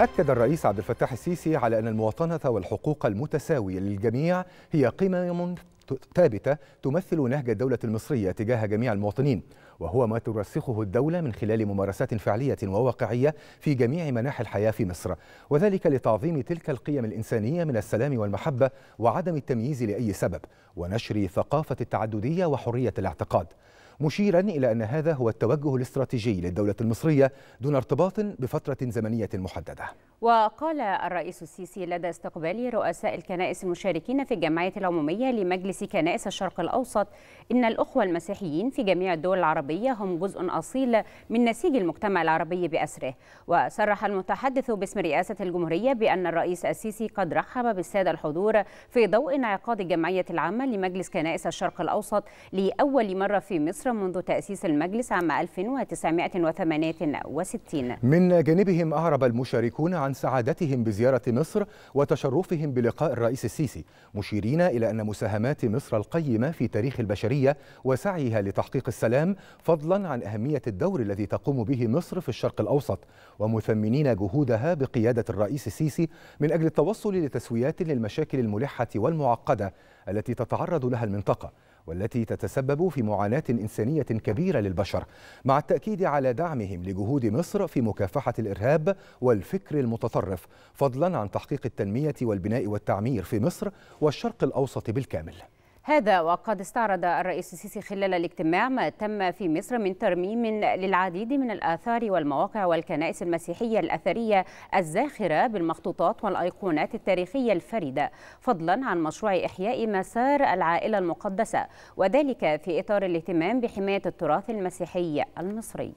أكد الرئيس عبد الفتاح السيسي على أن المواطنة والحقوق المتساوية للجميع هي قمم ثابتة تمثل نهج الدولة المصرية تجاه جميع المواطنين وهو ما ترسخه الدولة من خلال ممارسات فعلية وواقعية في جميع مناحي الحياة في مصر وذلك لتعظيم تلك القيم الإنسانية من السلام والمحبة وعدم التمييز لأي سبب ونشر ثقافة التعددية وحرية الاعتقاد. مشيرا إلى أن هذا هو التوجه الاستراتيجي للدولة المصرية دون ارتباط بفترة زمنية محددة. وقال الرئيس السيسي لدى استقبال رؤساء الكنائس المشاركين في الجمعية العمومية لمجلس كنائس الشرق الأوسط إن الأخوة المسيحيين في جميع الدول العربية هم جزء أصيل من نسيج المجتمع العربي بأسره. وصرح المتحدث باسم رئاسة الجمهورية بأن الرئيس السيسي قد رحب بالسادة الحضور في ضوء انعقاد الجمعية العامة لمجلس كنائس الشرق الأوسط لأول مرة في مصر منذ تأسيس المجلس عام 1968 من جانبهم أعرب المشاركون عن سعادتهم بزيارة مصر وتشرفهم بلقاء الرئيس السيسي مشيرين إلى أن مساهمات مصر القيمة في تاريخ البشرية وسعيها لتحقيق السلام فضلا عن أهمية الدور الذي تقوم به مصر في الشرق الأوسط ومثمنين جهودها بقيادة الرئيس السيسي من أجل التوصل لتسويات للمشاكل الملحة والمعقدة التي تتعرض لها المنطقة. والتي تتسبب في معاناة إنسانية كبيرة للبشر مع التأكيد على دعمهم لجهود مصر في مكافحة الإرهاب والفكر المتطرف فضلا عن تحقيق التنمية والبناء والتعمير في مصر والشرق الأوسط بالكامل. هذا وقد استعرض الرئيس السيسي خلال الاجتماع ما تم في مصر من ترميم للعديد من الآثار والمواقع والكنائس المسيحية الأثرية الزاخرة بالمخطوطات والأيقونات التاريخية الفريدة فضلا عن مشروع إحياء مسار العائلة المقدسة وذلك في إطار الاهتمام بحماية التراث المسيحي المصري.